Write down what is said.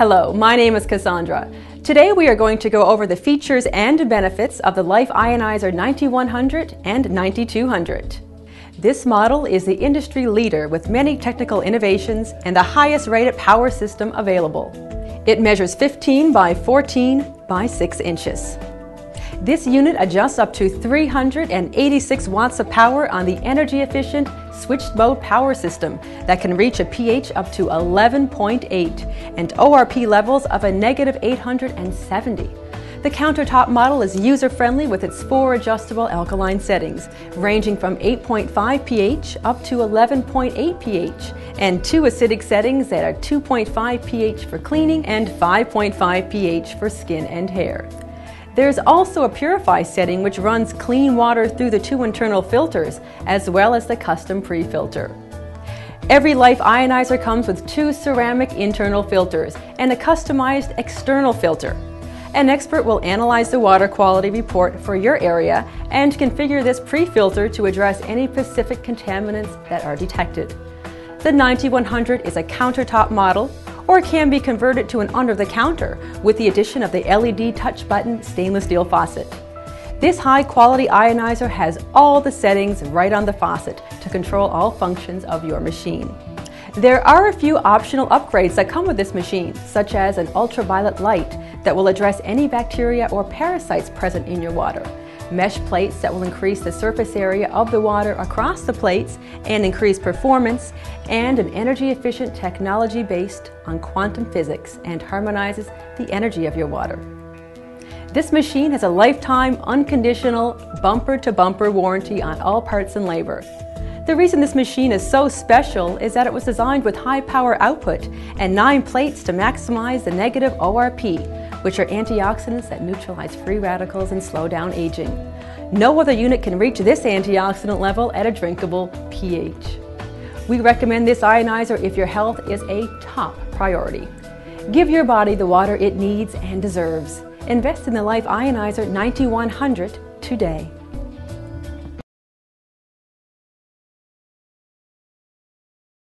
Hello, my name is Cassandra. Today we are going to go over the features and benefits of the Life Ionizer 9100 and 9200. This model is the industry leader with many technical innovations and the highest rated power system available. It measures 15 by 14 by 6 inches. This unit adjusts up to 386 watts of power on the energy efficient switched mode power system that can reach a pH up to 11.8 and ORP levels of a negative 870. The countertop model is user-friendly with its four adjustable alkaline settings, ranging from 8.5 pH up to 11.8 pH, and two acidic settings that are 2.5 pH for cleaning and 5.5 pH for skin and hair. There's also a Purify setting which runs clean water through the two internal filters, as well as the custom pre-filter. Every Life Ionizer comes with two ceramic internal filters and a customized external filter. An expert will analyze the water quality report for your area and configure this pre-filter to address any specific contaminants that are detected. The 9100 is a countertop model or can be converted to an under-the-counter with the addition of the LED touch button stainless steel faucet. This high quality ionizer has all the settings right on the faucet to control all functions of your machine. There are a few optional upgrades that come with this machine, such as an ultraviolet light that will address any bacteria or parasites present in your water, mesh plates that will increase the surface area of the water across the plates and increase performance, and an energy efficient technology based on quantum physics and harmonizes the energy of your water. This machine has a lifetime unconditional bumper to bumper warranty on all parts and labor. The reason this machine is so special is that it was designed with high power output and nine plates to maximize the negative ORP, which are antioxidants that neutralize free radicals and slow down aging. No other unit can reach this antioxidant level at a drinkable pH. We recommend this ionizer if your health is a top priority. Give your body the water it needs and deserves. Invest in the Life Ionizer 9100 today.